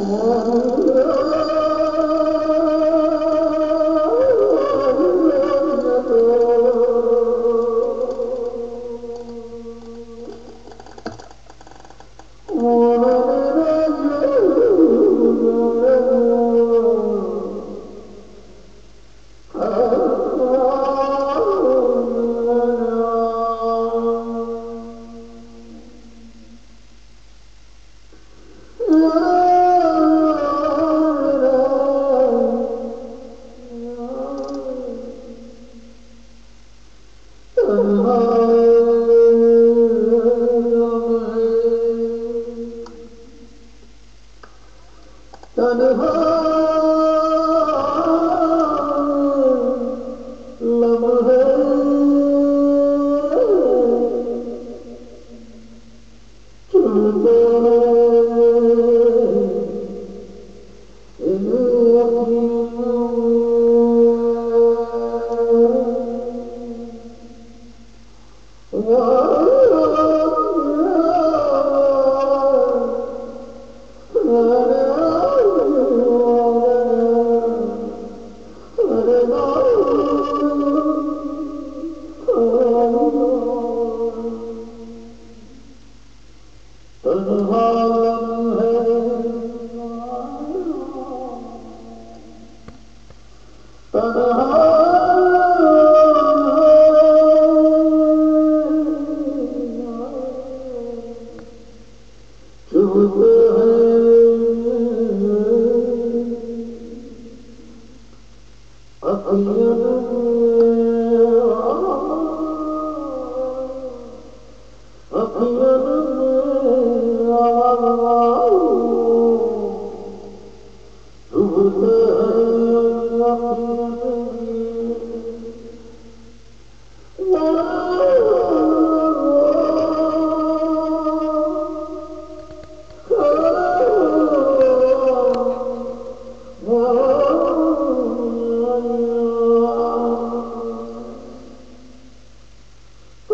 Oh, तनहा بها او ها